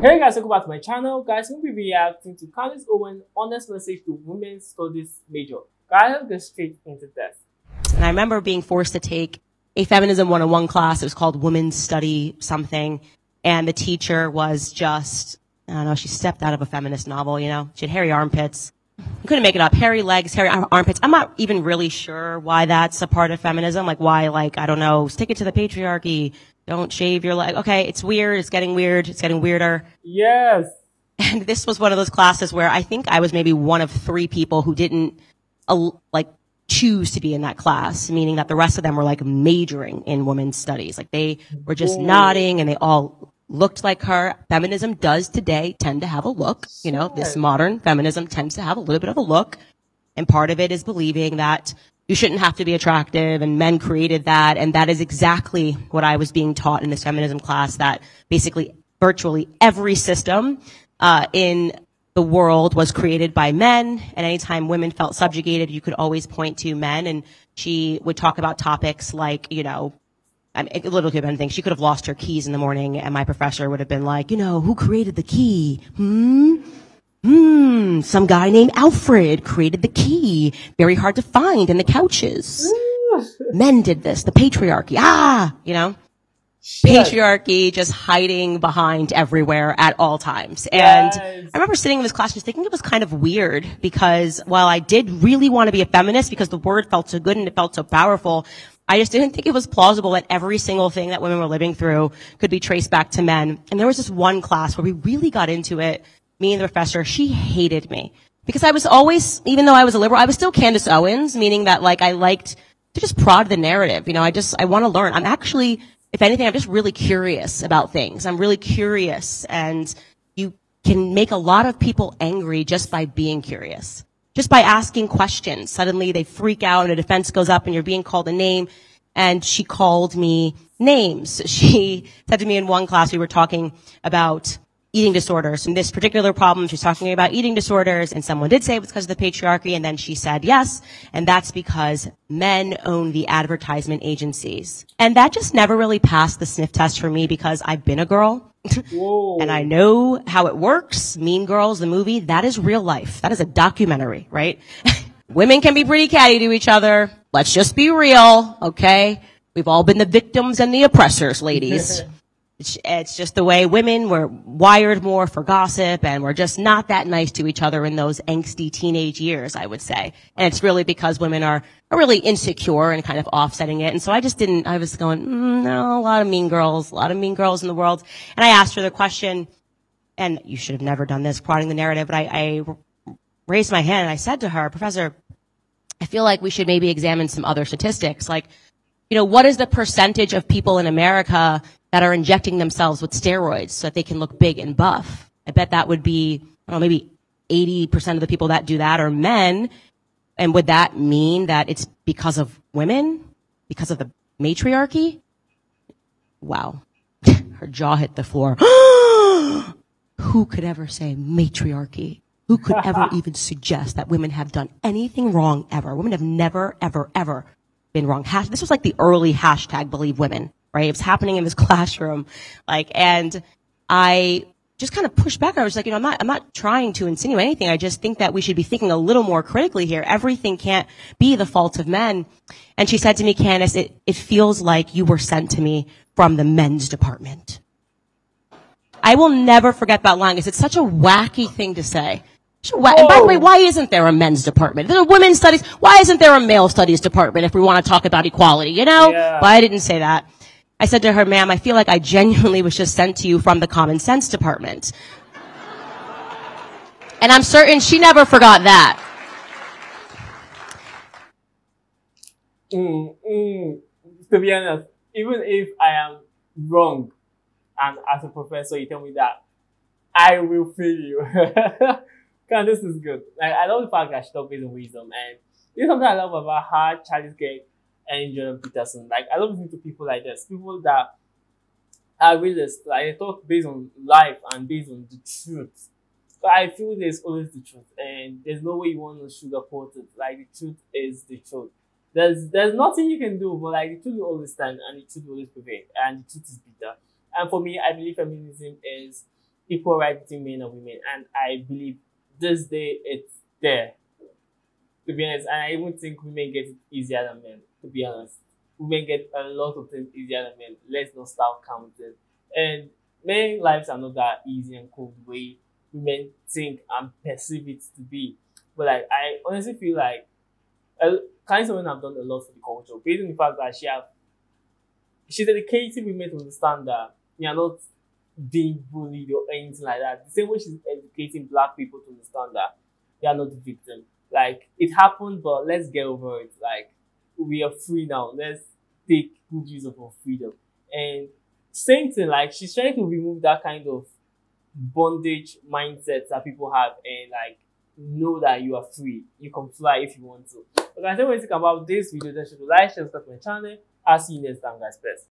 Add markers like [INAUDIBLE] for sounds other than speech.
Hey guys, welcome back to my channel. Guys, we'll be reacting to Candace Owen honest message to women's studies major. Guys, let's get straight into this. And I remember being forced to take a feminism 101 class. It was called Women's Study something. And the teacher was just, I don't know, she stepped out of a feminist novel, you know? She had hairy armpits. I couldn't make it up. Hairy legs, hairy armpits. I'm not even really sure why that's a part of feminism. Like why, like, I don't know, stick it to the patriarchy. Don't shave your leg. Okay, it's weird. It's getting weird. It's getting weirder. Yes. And this was one of those classes where I think I was maybe one of three people who didn't, uh, like, choose to be in that class, meaning that the rest of them were like majoring in women's studies. Like they were just nodding and they all looked like her. Feminism does today tend to have a look. You know, this modern feminism tends to have a little bit of a look. And part of it is believing that you shouldn't have to be attractive and men created that. And that is exactly what I was being taught in this feminism class that basically virtually every system, uh, in the world was created by men. And anytime women felt subjugated, you could always point to men. And she would talk about topics like, you know, I mean, a little bit of anything. She could have lost her keys in the morning and my professor would have been like, you know, who created the key? Hmm? Hmm, some guy named Alfred created the key. Very hard to find in the couches. Men did this, the patriarchy. Ah, you know? Patriarchy just hiding behind everywhere at all times. Yes. And I remember sitting in this class just thinking it was kind of weird because while I did really want to be a feminist because the word felt so good and it felt so powerful, I just didn't think it was plausible that every single thing that women were living through could be traced back to men. And there was this one class where we really got into it me and the professor, she hated me because I was always, even though I was a liberal, I was still Candace Owens, meaning that like I liked to just prod the narrative. You know, I just, I want to learn. I'm actually, if anything, I'm just really curious about things. I'm really curious and you can make a lot of people angry just by being curious. Just by asking questions. Suddenly they freak out and a defense goes up and you're being called a name. And she called me names. [LAUGHS] She said to me in one class, we were talking about eating disorders. In this particular problem, she's talking about eating disorders, and someone did say it was because of the patriarchy, and then she said yes, and that's because men own the advertisement agencies. And that just never really passed the sniff test for me because I've been a girl. and I know how it works. Mean Girls, the movie, that is real life. That is a documentary, right? [LAUGHS] Women can be pretty catty to each other. Let's just be real, okay? We've all been the victims and the oppressors, ladies. [LAUGHS] It's, just the way women were wired more for gossip and we're just not that nice to each other in those angsty teenage years, I would say. And it's really because women are, are really insecure and kind of offsetting it. And so I just didn't, I was going, mm, no, a lot of mean girls, a lot of mean girls in the world. And I asked her the question, and you should have never done this, prodding the narrative, but I, I raised my hand and I said to her, Professor, I feel like we should maybe examine some other statistics. Like, you know, what is the percentage of people in America that are injecting themselves with steroids so that they can look big and buff? I bet that would be, I don't know, maybe 80% of the people that do that are men. And would that mean that it's because of women? Because of the matriarchy? Wow. [LAUGHS] Her jaw hit the floor. [GASPS] Who could ever say matriarchy? Who could ever [LAUGHS] even suggest that women have done anything wrong ever? Women have never, ever, ever been wrong. This was like the early hashtag believe women, right? It was happening in this [LAUGHS] classroom. Like, and I just kind of pushed back. I was like, you know, I'm not, I'm not trying to insinuate anything. I just think that we should be thinking a little more critically here. Everything can't be the fault of men. And she said to me, Candace, it, it feels like you were sent to me from the men's department. I will never forget that line because it's such a wacky thing to say. And by the way, oh. why isn't there a men's department? There's a women's studies. Why isn't there a male studies department if we want to talk about equality? You know? Yeah. But I didn't say that. I said to her, ma'am, I feel like I genuinely was just sent to you from the common sense department. And I'm certain she never forgot that. Mm, mm. To be honest, even if I am wrong, and as a professor you tell me that, I will feel you. [LAUGHS] God, this is good. Like, I love the fact that she talks on wisdom, and this is something I love about her, Charlie Gate, and Jordan Peterson. Like, I love listening to people like this, people that are realists. Like, they talk based on life and based on the truth. So I feel there's always the truth, and there's no way you want to sugarcoat it. Like, the truth is the truth. There's there's nothing you can do, but like the truth will always stand, and the truth will always prevail, and the truth is bitter. And for me, I believe feminism is equal rights between men and women, and I believe this day it's there. To be honest, and I even think women get it easier than men. To be honest, women get a lot of things easier than men. Let's not start counting. And men lives are not that easy and cool the way women think and perceive it to be. But like I honestly feel like uh, Candace Owens have done a lot for the culture, based on the fact that she have she's educating women to understand that you're not being bullied or anything like that. The same way she's educating black people to understand that they are not the victim. Like it happened, but let's get over it. Like we are free now. Let's take good use of our freedom. And same thing, like she's trying to remove that kind of bondage mindset that people have and like know that you are free. You can fly if you want to. But guys, when you think about this video, then should like, share, subscribe to my channel. I'll see you next time, guys. Peace.